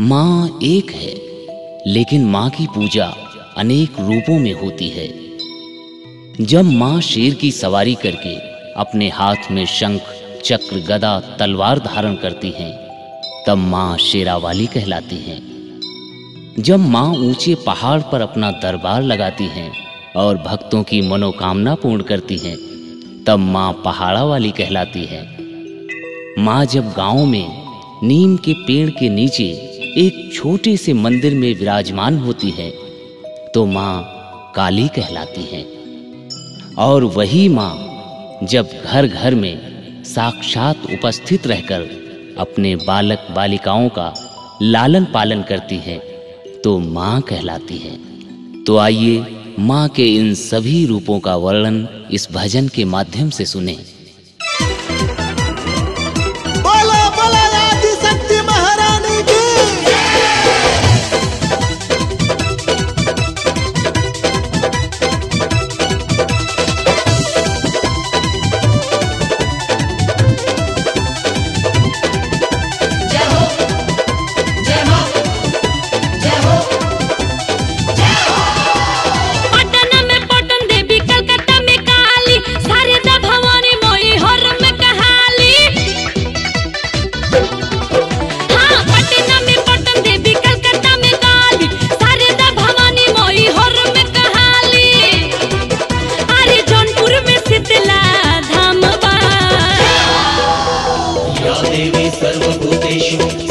माँ एक है, लेकिन माँ की पूजा अनेक रूपों में होती है। जब माँ शेर की सवारी करके अपने हाथ में शंख, चक्र, गदा, तलवार धारण करती हैं, तब माँ शेरावाली कहलाती हैं। जब माँ ऊँचे पहाड़ पर अपना दरबार लगाती हैं और भक्तों की मनोकामना पूर्ण करती हैं, तब माँ पहाड़ा वाली कहलाती है। माँ जब गाँव में नीम के पेड़ के नीचे एक छोटे से मंदिर में विराजमान होती है तो माँ काली कहलाती है। और वही माँ जब घर घर में साक्षात उपस्थित रहकर अपने बालक बालिकाओं का लालन पालन करती है तो माँ कहलाती है। तो आइए माँ के इन सभी रूपों का वर्णन इस भजन के माध्यम से सुने। सर्वभूतेषु